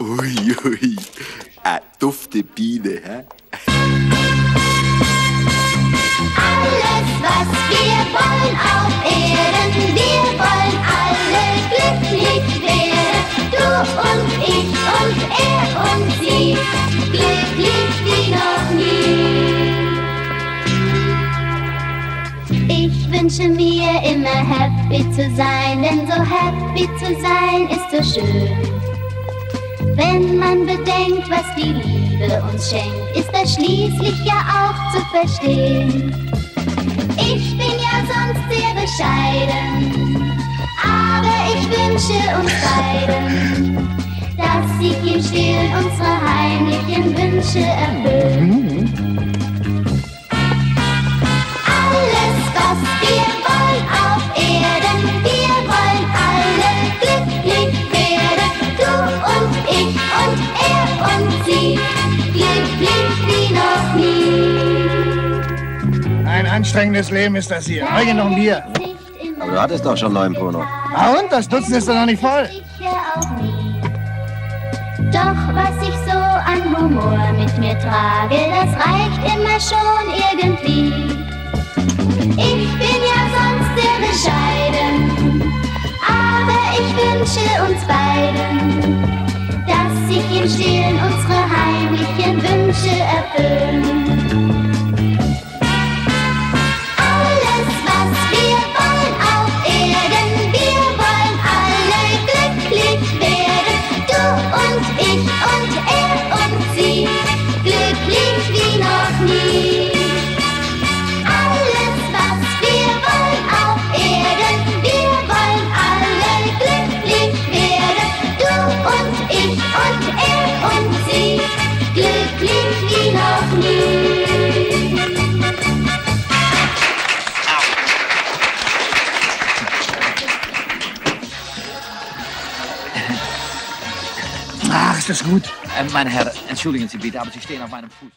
Ui, ui, eine dufte Biene, hä? Alles, was wir wollen auf Erden, wir wollen alle glücklich werden. Du und ich und er und sie, glücklich wie noch nie. Ich wünsche mir immer happy zu sein, denn so happy zu sein ist so schön. Wenn man bedenkt, was die Liebe uns schenkt, ist das schließlich ja auch zu verstehen. Ich bin ja sonst sehr bescheiden, aber ich wünsche uns beiden, dass sich im Stillen unsere heimlichen Wünsche erfüllen. Anstrengendes Leben ist das hier. Euge noch ein Bier. Aber du hattest doch schon neun, Bruno. Ah und? Das Dutzend ist doch noch nicht voll. Ich ja auch nie. Doch was ich so an Humor mit mir trage, das reicht immer schon irgendwie. Ich bin ja sonst sehr bescheiden, aber ich wünsche uns beiden, dass sich im Stillen unsere heimlichen Wünsche erfüllen. Ist das gut. Äh, Mein Herr, entschuldigen Sie bitte, aber Sie stehen auf meinem Fuß.